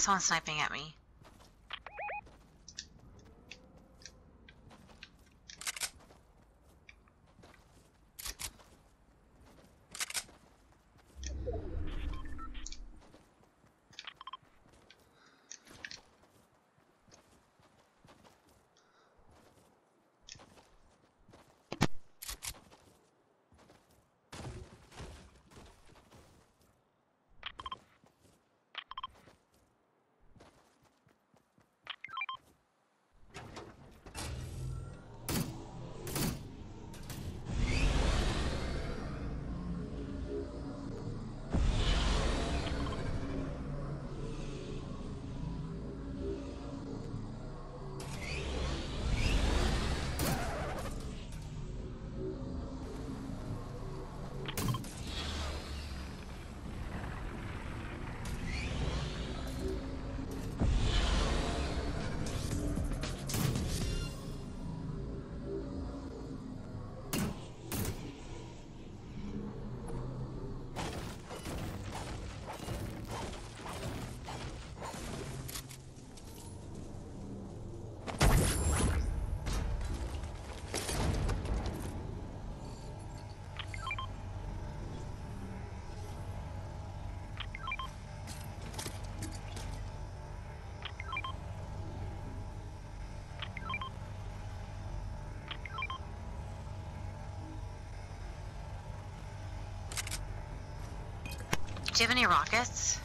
Someone's sniping at me. Do you have any rockets?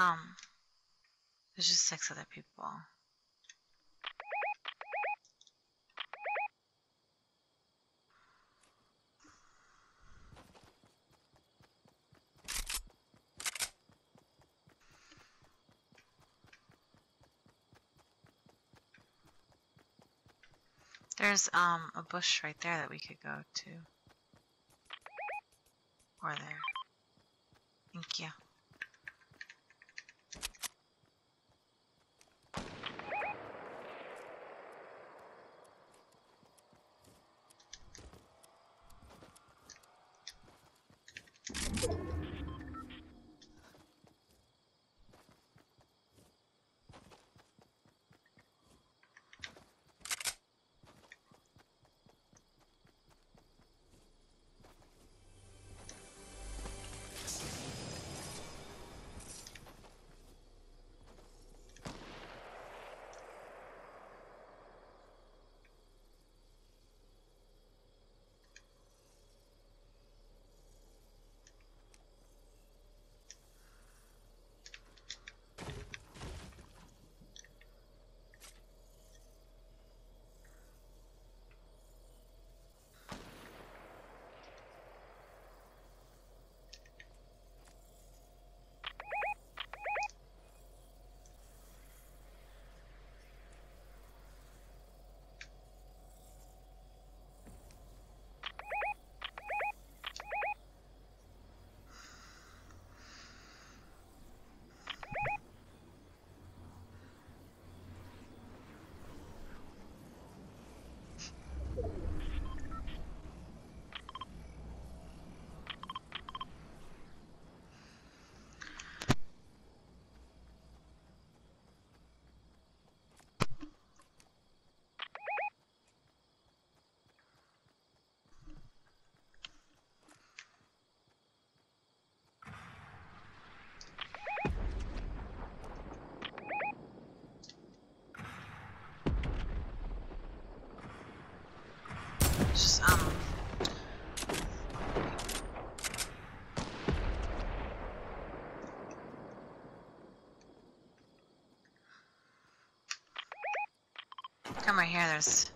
Um, there's just six other people. There's um a bush right there that we could go to. Or there. Thank you. Just um Come right here, there's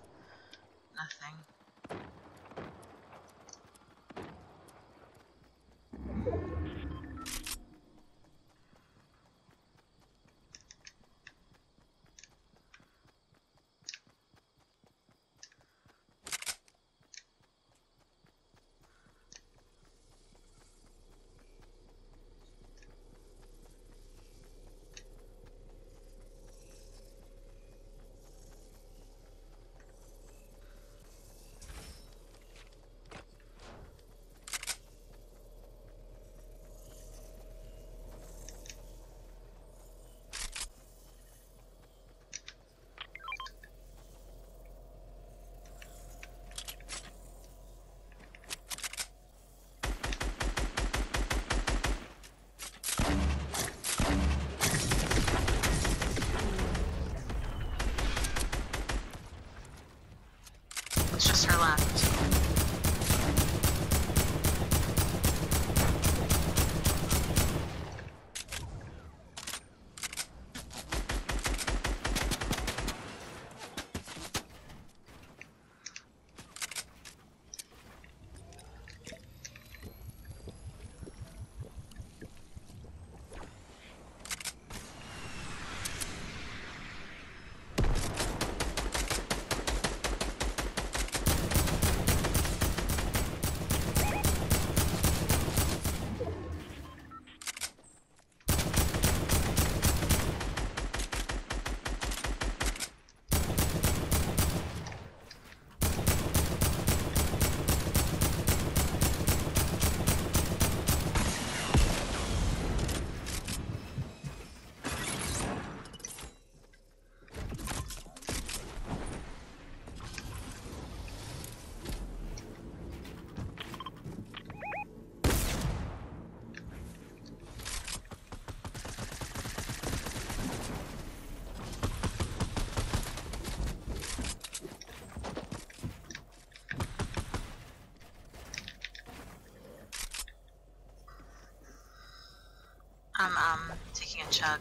I'm um taking a chug.